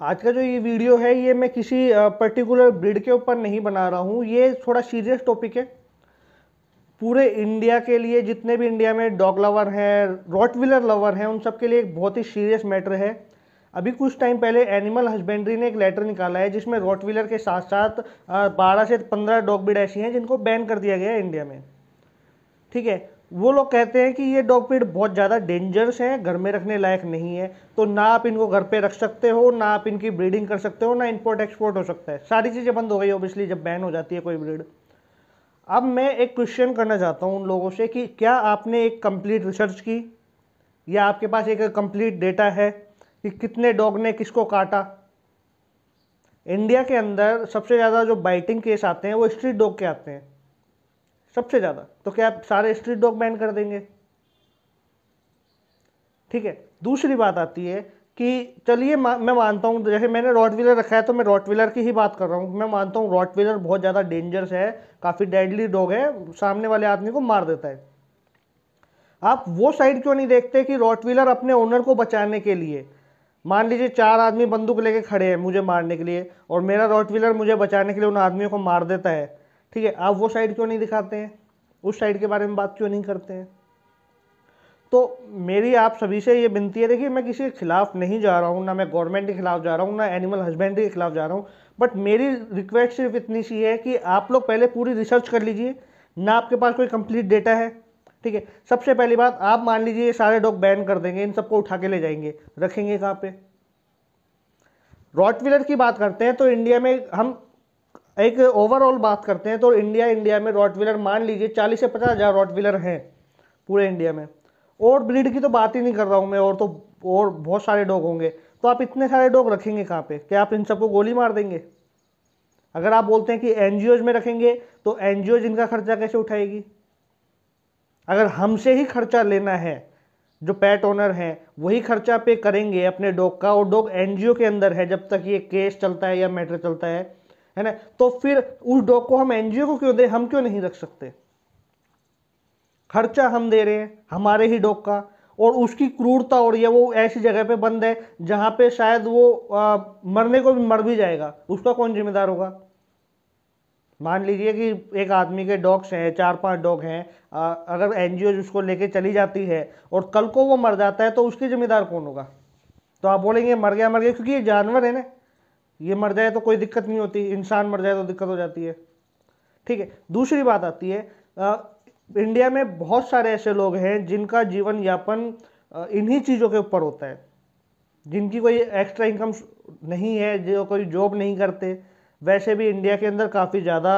आज का जो ये वीडियो है, ये मैं किसी पर्टिकुलर ब्रिड के ऊपर नहीं बना रहा हूँ। ये थोड़ा सीरियस टॉपिक है। पूरे इंडिया के लिए, जितने भी इंडिया में डॉग लवर हैं रॉटविलर लवर हैं, उन सब के लिए एक बहुत ही सीरियस मैटर है। अभी कुछ टाइम पहले एनिमल हस्बेंड्री ने एक लेटर निकाला है, जिसमें रॉटविलर के साथ साथ बारह से पंद्रह डॉग ब्रीड ऐसी हैं, जिनको बैन कर दिया गया है इंडिया में। ठीक है? वो लोग कहते हैं कि ये डॉग ब्रीड बहुत ज़्यादा डेंजरस हैं, घर में रखने लायक नहीं है। तो ना आप इनको घर पे रख सकते हो, ना आप इनकी ब्रीडिंग कर सकते हो, ना इंपोर्ट एक्सपोर्ट हो सकता है। सारी चीज़ें बंद हो गई ओबियसली जब बैन हो जाती है कोई ब्रीड अब मैं एक क्वेश्चन करना चाहता हूँ उन लोगों से कि क्या आपने एक कंप्लीट रिसर्च की? या आपके पास एक कंप्लीट डेटा है कि कितने डॉग ने किसको काटा? इंडिया के अंदर सबसे ज़्यादा जो बाइटिंग केस आते हैं, वो स्ट्रीट डॉग के आते हैं। सबसे ज़्यादा। तो क्या आप सारे स्ट्रीट डॉग बैन कर देंगे? ठीक है। दूसरी बात आती है कि चलिए, मैं मानता हूँ, जैसे मैंने रॉट व्हीलर रखा है तो मैं रॉट व्हीलर की ही बात कर रहा हूँ। मैं मानता हूँ रॉट व्हीलर बहुत ज़्यादा डेंजरस है, काफ़ी डेडली डॉग है, सामने वाले आदमी को मार देता है। आप वो साइड क्यों नहीं देखते कि रॉट व्हीलर अपने ओनर को बचाने के लिए? मान लीजिए चार आदमी बंदूक लेके खड़े हैं मुझे मारने के लिए, और मेरा रॉट व्हीलर मुझे बचाने के लिए उन आदमियों को मार देता है। ठीक है, आप वो साइड क्यों नहीं दिखाते हैं? उस साइड के बारे में बात क्यों नहीं करते हैं? तो मेरी आप सभी से ये विनती है, देखिए मैं किसी के खिलाफ नहीं जा रहा हूँ, ना मैं गवर्नमेंट के खिलाफ जा रहा हूँ, ना एनिमल हस्बेंड्री के खिलाफ जा रहा हूँ बट मेरी रिक्वेस्ट सिर्फ़ इतनी सी है कि आप लोग पहले पूरी रिसर्च कर लीजिए, ना आपके पास कोई कंप्लीट डेटा है, ठीक है? सबसे पहली बात, आप मान लीजिए ये सारे डॉग बैन कर देंगे, इन सबको उठा के ले जाएँगे, रखेंगे कहाँ पे? रॉटविलर की बात करते हैं तो इंडिया में हम एक ओवरऑल बात करते हैं तो इंडिया इंडिया में रॉट व्हीलर मान लीजिए, चालीस से पचास हज़ार रॉट व्हीलर हैं पूरे इंडिया में। और ब्रीड की तो बात ही नहीं कर रहा हूँ मैं, और तो और बहुत सारे डॉग होंगे। तो आप इतने सारे डॉग रखेंगे कहाँ पे? क्या आप इन सबको गोली मार देंगे? अगर आप बोलते हैं कि एन में रखेंगे तो एन इनका खर्चा कैसे उठाएगी? अगर हमसे ही खर्चा लेना है, जो पैट ओनर हैं, वही खर्चा पे करेंगे अपने डॉग का, और डॉग एन के अंदर है, जब तक ये केस चलता है या मैटर चलता है है ना? तो फिर उस डॉग को हम एनजीओ को क्यों दे? हम क्यों नहीं रख सकते? खर्चा हम दे रहे हैं हमारे ही डॉग का और उसकी क्रूरता और या वो ऐसी जगह पे बंद है जहाँ पे शायद वो आ, मरने को भी मर भी जाएगा। उसका कौन जिम्मेदार होगा? मान लीजिए कि एक आदमी के डॉग्स हैं चार पाँच डॉग हैं आ, अगर एनजीओ उसको लेके चली जाती है और कल को वो मर जाता है तो उसकी जिम्मेदार कौन होगा? तो आप बोलेंगे मर गया मर गया क्योंकि ये जानवर है ना? ये मर जाए तो कोई दिक्कत नहीं होती इंसान मर जाए तो दिक्कत हो जाती है। ठीक है दूसरी बात आती है आ, इंडिया में बहुत सारे ऐसे लोग हैं जिनका जीवन यापन इन्हीं चीज़ों के ऊपर होता है। जिनकी कोई एक्स्ट्रा इनकम नहीं है जो कोई जॉब नहीं करते वैसे भी इंडिया के अंदर काफ़ी ज़्यादा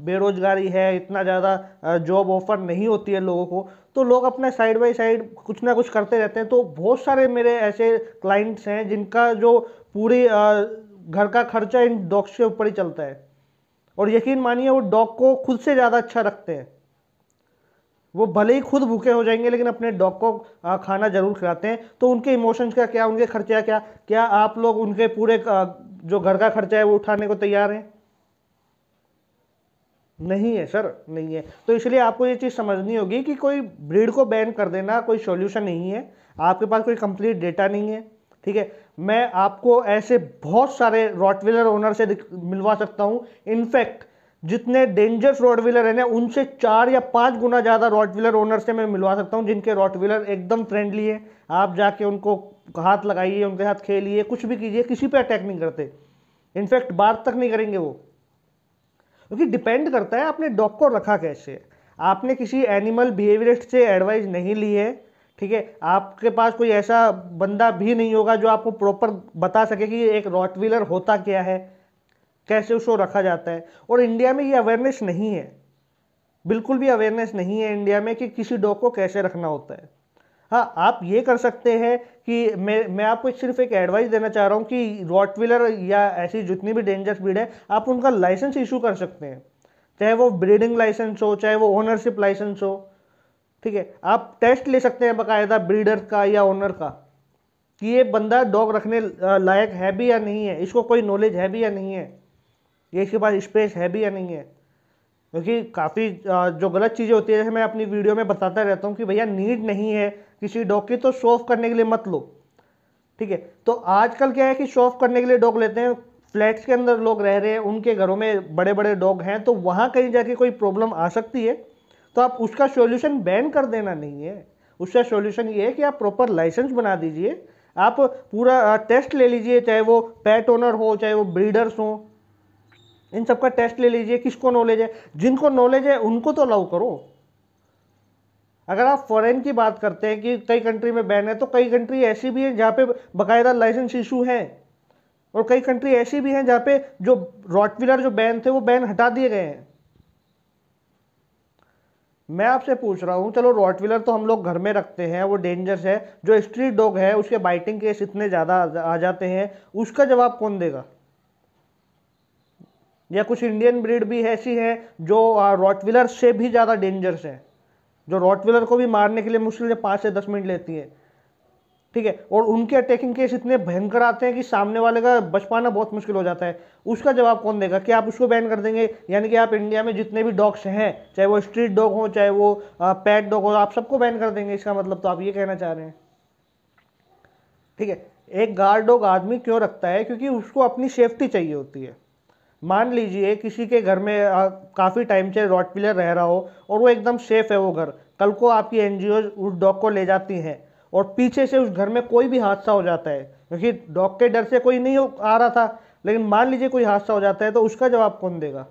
बेरोजगारी है, इतना ज़्यादा जॉब ऑफ़र नहीं होती है लोगों को। तो लोग अपने साइड बाई साइड कुछ ना कुछ करते रहते हैं। तो बहुत सारे मेरे ऐसे क्लाइंट्स हैं जिनका जो पूरी घर का खर्चा इन डॉग्स के ऊपर ही चलता है। और यकीन मानिए, वो डॉग को खुद से ज़्यादा अच्छा रखते हैं। वो भले ही खुद भूखे हो जाएँगे, लेकिन अपने डॉग को खाना ज़रूर खिलाते हैं। तो उनके इमोशंस का क्या, उनके खर्चा क्या क्या आप लोग उनके पूरे जो घर का खर्चा है, वो उठाने को तैयार हैं? नहीं है, सर, नहीं है। तो इसलिए आपको ये चीज़ समझनी होगी कि कोई ब्रीड को बैन कर देना कोई सॉल्यूशन नहीं है। आपके पास कोई कंप्लीट डेटा नहीं है, ठीक है? मैं आपको ऐसे बहुत सारे रॉटविलर ओनर से मिलवा सकता हूँ। इनफैक्ट जितने डेंजरस रॉटविलर है ना उनसे चार या पाँच गुना ज़्यादा रॉड व्हीलर ओनर से मैं मिलवा सकता हूँ, जिनके रॉड व्हीलर एकदम फ्रेंडली है। आप जाके उनको हाथ लगाइए, उनके हाथ खेलिए, कुछ भी कीजिए, किसी पे अटैक नहीं करते। इनफैक्ट बात तक नहीं करेंगे वो। क्योंकि तो डिपेंड करता है आपने डॉग को रखा कैसे आपने किसी एनिमल बिहेवियरिस्ट से एडवाइस नहीं ली है, ठीक है? आपके पास कोई ऐसा बंदा भी नहीं होगा जो आपको प्रॉपर बता सके कि एक रॉटविलर होता क्या है। कैसे उसको रखा जाता है? और इंडिया में ये अवेयरनेस नहीं है। बिल्कुल भी अवेयरनेस नहीं है इंडिया में कि किसी डॉग को कैसे रखना होता है। हाँ आप ये कर सकते हैं कि मैं मैं आपको सिर्फ़ एक एडवाइस देना चाह रहा हूँ कि रॉटविलर या ऐसी जितनी भी डेंजरस ब्रीड है, आप उनका लाइसेंस इशू कर सकते हैं। चाहे वो ब्रीडिंग लाइसेंस हो, चाहे वो ओनरशिप लाइसेंस हो, ठीक है? आप टेस्ट ले सकते हैं बाकायदा ब्रीडर का या ओनर का कि ये बंदा डॉग रखने लायक है भी या नहीं है। इसको कोई नॉलेज है भी या नहीं है। ये इसके पास स्पेस है भी या नहीं है? क्योंकि काफ़ी जो गलत चीज़ें होती है जैसे मैं अपनी वीडियो में बताता रहता हूँ कि भैया नीड नहीं है किसी डॉग की तो शो करने के लिए मत लो। ठीक है? तो आजकल क्या है कि शो करने के लिए डॉग लेते हैं फ्लैट्स के अंदर लोग रह रहे हैं, उनके घरों में बड़े बड़े डॉग हैं तो वहाँ कहीं जाके कोई प्रॉब्लम आ सकती है? तो आप उसका सॉल्यूशन बैन कर देना नहीं है। उसका सॉल्यूशन ये है कि आप प्रॉपर लाइसेंस बना दीजिए। आप पूरा टेस्ट ले लीजिए, चाहे वो पेट ओनर हो, चाहे वो ब्रीडर्स हो। इन सब का टेस्ट ले लीजिए, किसको नॉलेज है? जिनको नॉलेज है, उनको तो अलाउ करो। अगर आप फॉरेन की बात करते हैं कि कई कंट्री में बैन है तो कई कंट्री ऐसी भी है जहाँ पे बाकायदा लाइसेंस इशू है। और कई कंट्री ऐसी भी हैं जहाँ पे जो रॉटविलर जो बैन थे, वो बैन हटा दिए गए हैं। मैं आपसे पूछ रहा हूँ, चलो रॉटविलर तो हम लोग घर में रखते हैं, वो डेंजरस है, जो स्ट्रीट डॉग है, उसके बाइटिंग केस इतने ज़्यादा आ जाते हैं, उसका जवाब कौन देगा? या कुछ इंडियन ब्रीड भी ऐसी है जो रॉटविलर से भी ज़्यादा डेंजरस है। जो रॉटविलर को भी मारने के लिए मुश्किल से पाँच से दस मिनट लेती है। ठीक है? और उनके अटैकिंग केस इतने भयंकर आते हैं कि सामने वाले का बच पाना बहुत मुश्किल हो जाता है। उसका जवाब कौन देगा? कि आप उसको बैन कर देंगे? यानी कि आप इंडिया में जितने भी डॉग्स हैं, चाहे वो स्ट्रीट डॉग हो, चाहे वो पैट डॉग हो, आप सबको बैन कर देंगे। इसका मतलब तो आप ये कहना चाह रहे हैं। ठीक है? एक गार्ड डॉग आदमी क्यों रखता है? क्योंकि उसको अपनी सेफ्टी चाहिए होती है। मान लीजिए किसी के घर में काफ़ी टाइम से रॉट पिलर रह रहा हो और वो एकदम सेफ़ है वो घर। कल को आपकी एनजीओ उस डॉग को ले जाती हैं और पीछे से उस घर में कोई भी हादसा हो जाता है। क्योंकि डॉग के डर से कोई नहीं आ रहा था, लेकिन मान लीजिए कोई हादसा हो जाता है तो उसका जवाब कौन देगा?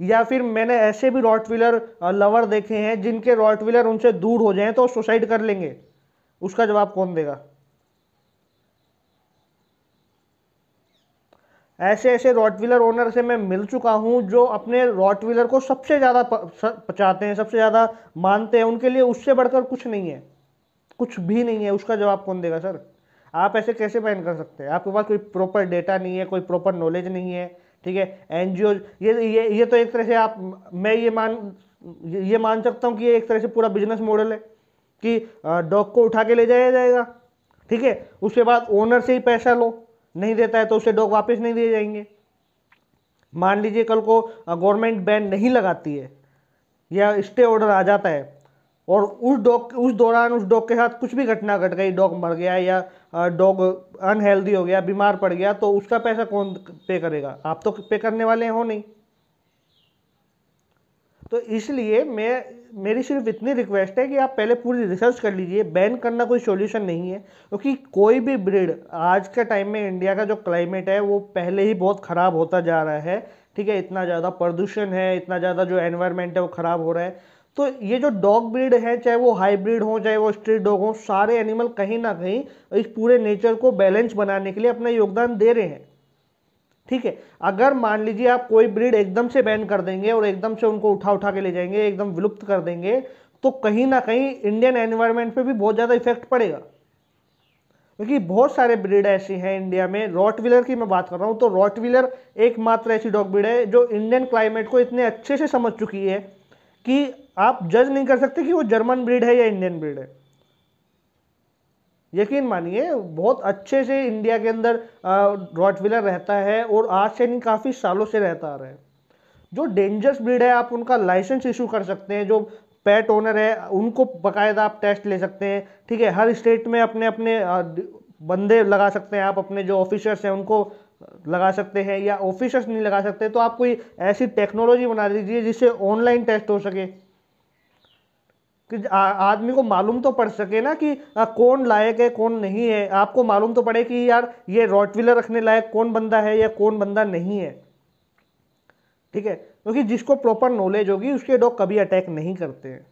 या फिर मैंने ऐसे भी रॉटविलर लवर देखे हैं जिनके रॉटविलर उनसे दूर हो जाएँ तो सुसाइड कर लेंगे। उसका जवाब कौन देगा? ऐसे ऐसे रॉटविलर ओनर से मैं मिल चुका हूँ जो अपने रॉटविलर को सबसे ज़्यादा पचाते हैं, सबसे ज़्यादा मानते हैं, उनके लिए उससे बढ़कर कुछ नहीं है। कुछ भी नहीं है, उसका जवाब कौन देगा, सर? आप ऐसे कैसे बैन कर सकते हैं? आपके पास कोई प्रॉपर डेटा नहीं है, कोई प्रॉपर नॉलेज नहीं है, ठीक है? एन ये ये ये तो एक तरह से आप, मैं ये मान ये मान सकता हूँ कि ये एक तरह से पूरा बिज़नेस मॉडल है, कि डॉग को उठा के ले जाया जाएगा, ठीक है? उसके बाद ओनर से ही पैसा लो। नहीं देता है तो उसे डॉग वापस नहीं दिए जाएँगे। मान लीजिए कल को गवर्नमेंट बैन नहीं लगाती है, या स्टे ऑर्डर आ जाता है, और उस डॉग उस दौरान उस डॉग के साथ कुछ भी घटना घट गई, डॉग मर गया या डॉग अनहेल्दी हो गया, बीमार पड़ गया तो उसका पैसा कौन पे करेगा? आप तो पे करने वाले हो नहीं। तो इसलिए मैं, मेरी सिर्फ़ इतनी रिक्वेस्ट है कि आप पहले पूरी रिसर्च कर लीजिए। बैन करना कोई सॉल्यूशन नहीं है, क्योंकि तो कोई भी ब्रीड आज के टाइम में इंडिया का जो क्लाइमेट है, वो पहले ही बहुत ख़राब होता जा रहा है। ठीक है, इतना ज़्यादा प्रदूषण है, इतना ज़्यादा जो एनवायरनमेंट है, वो ख़राब हो रहा है। तो ये जो डॉग ब्रीड है, चाहे वो हाइब्रिड हो, चाहे वो स्ट्रीट डॉग हो, सारे एनिमल कहीं ना कहीं इस पूरे नेचर को बैलेंस बनाने के लिए अपना योगदान दे रहे हैं। ठीक है? अगर मान लीजिए आप कोई ब्रीड एकदम से बैन कर देंगे और एकदम से उनको उठा उठा के ले जाएँगे, एकदम विलुप्त कर देंगे तो कहीं ना कहीं इंडियन एनवायरनमेंट पे भी बहुत ज़्यादा इफ़ेक्ट पड़ेगा। क्योंकि बहुत सारे ब्रीड ऐसी हैं इंडिया में। रॉट व्हीलर की मैं बात कर रहा हूँ तो रॉट व्हीलर एकमात्र ऐसी डॉग ब्रीड है जो इंडियन क्लाइमेट को इतने अच्छे से समझ चुकी है कि आप जज नहीं कर सकते कि वो जर्मन ब्रीड है या इंडियन ब्रीड है। यकीन मानिए, बहुत अच्छे से इंडिया के अंदर रॉटविलर रहता है और आज से नहीं, काफ़ी सालों से रहता आ रहा है। जो डेंजरस ब्रीड है, आप उनका लाइसेंस इशू कर सकते हैं। जो पेट ओनर है, उनको बाकायदा आप टेस्ट ले सकते हैं। ठीक है, हर स्टेट में अपने अपने बंदे लगा सकते हैं। आप अपने जो ऑफिसर्स हैं, उनको लगा सकते हैं या ऑफिसर्स नहीं लगा सकते तो आप कोई ऐसी टेक्नोलॉजी बना दीजिए जिससे ऑनलाइन टेस्ट हो सके। कि आदमी को मालूम तो पड़ सके ना कि आ, कौन लायक है कौन नहीं है। आपको मालूम तो पड़े कि यार ये रॉटविलर रखने लायक कौन बंदा है या कौन बंदा नहीं है। ठीक है? क्योंकि तो जिसको प्रॉपर नॉलेज होगी उसके डॉग कभी अटैक नहीं करते हैं।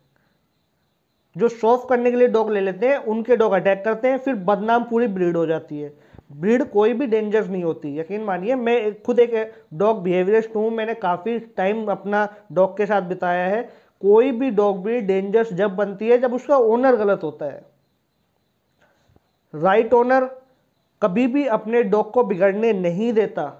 जो सॉफ करने के लिए डॉग ले लेते हैं उनके डॉग अटैक करते हैं फिर बदनाम पूरी ब्रीड हो जाती है। ब्रीड कोई भी डेंजरस नहीं होती यकीन मानिए। मैं खुद एक डॉग बिहेवियरिस्ट हूँ मैंने काफ़ी टाइम अपना डॉग के साथ बिताया है। कोई भी डॉग ब्रीड डेंजरस जब बनती है, जब उसका ओनर गलत होता है। राइट ओनर कभी भी अपने डॉग को बिगड़ने नहीं देता।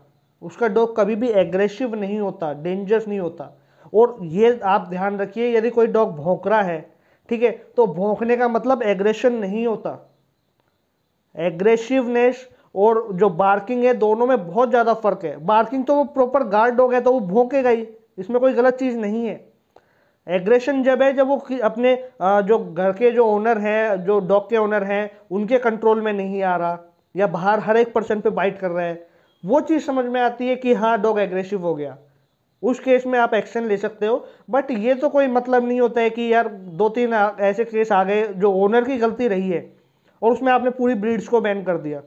उसका डॉग कभी भी एग्रेसिव नहीं होता डेंजरस नहीं होता। और ये आप ध्यान रखिए, यदि कोई डॉग भौंक रहा है, ठीक है तो भौंकने का मतलब एग्रेशन नहीं होता। एग्रेसिवनेस और जो बार्किंग है, दोनों में बहुत ज़्यादा फ़र्क है। बार्किंग तो वो प्रॉपर गार्ड डॉग है तो वो भौंकेगा ही। इसमें कोई गलत चीज़ नहीं है। एग्रेशन जब है, जब वो अपने जो घर के जो ओनर हैं, जो डॉग के ओनर हैं, उनके कंट्रोल में नहीं आ रहा या बाहर हर एक पर्सन पे बाइट कर रहा है, वो चीज़ समझ में आती है कि हाँ डॉग एग्रेसिव हो गया। उस केस में आप एक्शन ले सकते हो बट ये तो कोई मतलब नहीं होता है कि यार दो तीन ऐसे केस आ गए जो ओनर की गलती रही है और उसमें आपने पूरी ब्रीड्स को बैन कर दिया।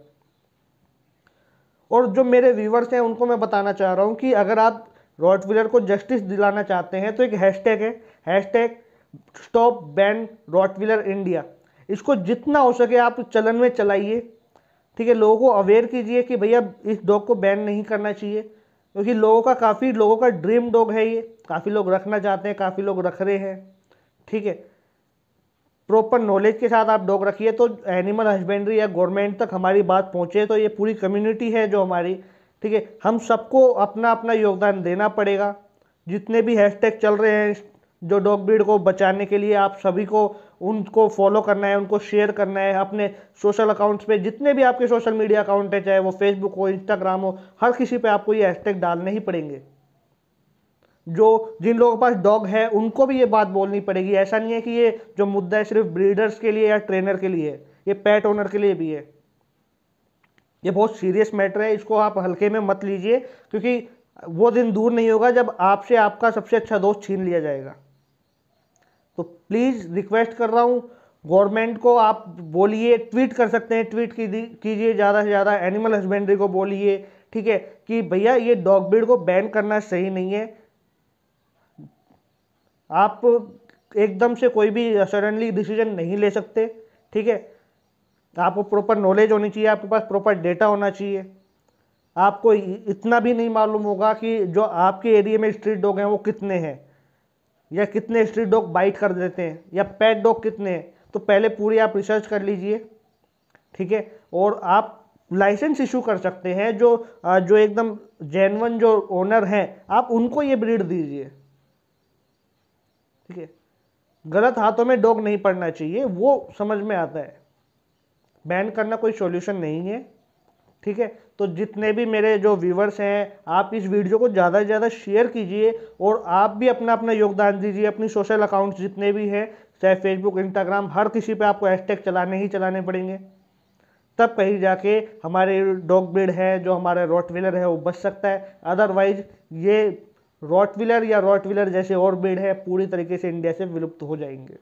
और जो मेरे व्यूवर्स हैं, उनको मैं बताना चाह रहा हूँ कि अगर आप रॉटविलर को जस्टिस दिलाना चाहते हैं तो एक हैशटैग है। Hashtag stop ban rottweiler India इसको जितना हो सके आप चलन में चलाइए। ठीक है, लोगों को अवेयर कीजिए कि भैया इस डॉग को बैन नहीं करना चाहिए, क्योंकि लोगों का काफ़ी, लोगों का ड्रीम डॉग है ये। काफ़ी लोग रखना चाहते हैं, काफ़ी लोग रख रहे हैं। ठीक है प्रॉपर नॉलेज के साथ आप डॉग रखिए तो एनिमल हस्बेंड्री या गवर्नमेंट तक हमारी बात पहुँचे तो ये पूरी कम्युनिटी है जो हमारी। ठीक है? हम सबको अपना अपना योगदान देना पड़ेगा। जितने भी हैशटैग चल रहे हैं, जो डॉग ब्रीड को बचाने के लिए आप सभी को, उनको फॉलो करना है, उनको शेयर करना है, अपने सोशल अकाउंट्स पे जितने भी आपके सोशल मीडिया अकाउंट है, चाहे वो फेसबुक हो इंस्टाग्राम हो, हर किसी पे आपको ये हैशटैग डालने ही पड़ेंगे। जो, जिन लोगों के पास डॉग है, उनको भी ये बात बोलनी पड़ेगी। ऐसा नहीं है कि ये जो मुद्दा है, सिर्फ़ ब्रीडर्स के लिए या ट्रेनर के लिए है, ये पेट ओनर के लिए भी है। ये बहुत सीरियस मैटर है, इसको आप हल्के में मत लीजिए, क्योंकि वो दिन दूर नहीं होगा जब आपसे आपका सबसे अच्छा दोस्त छीन लिया जाएगा। तो प्लीज़ रिक्वेस्ट कर रहा हूँ गवर्नमेंट को आप बोलिए ट्वीट कर सकते हैं ट्वीट कीजिए, ज़्यादा से ज़्यादा एनिमल हस्बेंड्री को बोलिए, ठीक है, कि भैया ये डॉग ब्रीड को बैन करना सही नहीं है। आप एकदम से कोई भी सडनली डिसीज़न नहीं ले सकते, ठीक है। आपको प्रॉपर नॉलेज होनी चाहिए, आपके पास प्रॉपर डेटा होना चाहिए। आपको इतना भी नहीं मालूम होगा कि जो आपके एरिया में स्ट्रीट डॉग हैं, वो कितने हैं। या कितने स्ट्रीट डॉग बाइट कर देते हैं, या पेट डॉग कितने हैं। तो पहले पूरी आप रिसर्च कर लीजिए, ठीक है? और आप लाइसेंस इशू कर सकते हैं, जो जो एकदम जेनवन जो ओनर हैं, आप उनको ये ब्रीड दीजिए। ठीक है? गलत हाथों में डॉग नहीं पड़ना चाहिए, वो समझ में आता है। बैन करना कोई सॉल्यूशन नहीं है, ठीक है? तो जितने भी मेरे जो व्यूवर्स हैं, आप इस वीडियो को ज़्यादा से ज़्यादा शेयर कीजिए और आप भी अपना अपना योगदान दीजिए, अपनी सोशल अकाउंट्स जितने भी हैं, चाहे फेसबुक इंस्टाग्राम हर किसी पे आपको हैशटैग चलाने ही चलाने पड़ेंगे। तब कहीं जाके हमारे डॉग ब्रिड है, जो हमारे रॉट है, वो बच सकता है। अदरवाइज़ ये रॉट या रॉट जैसे और ब्रिड है, पूरी तरीके से इंडिया से विलुप्त हो जाएँगे।